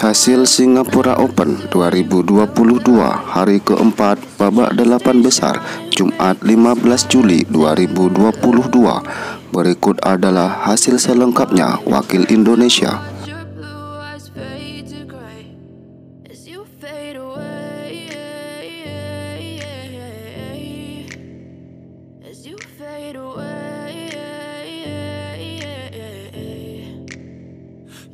Hasil Singapura Open 2022 hari keempat babak delapan besar Jumat 15 Juli 2022 Berikut adalah hasil selengkapnya wakil Indonesia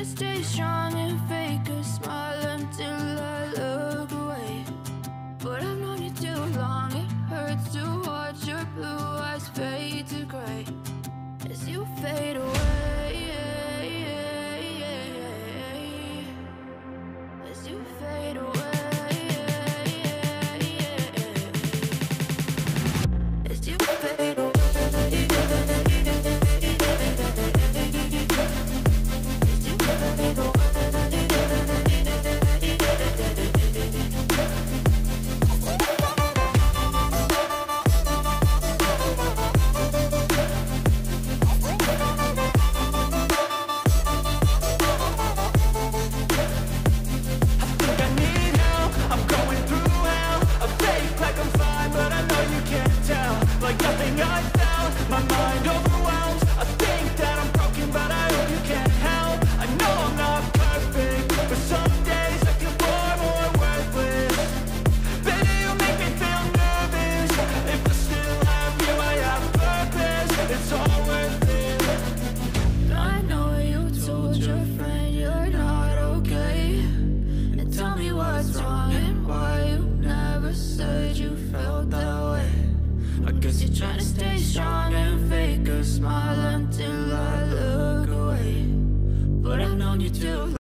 to stay strong and fake Like nothing I felt My mind overwhelms smile until I look away. But I've known you too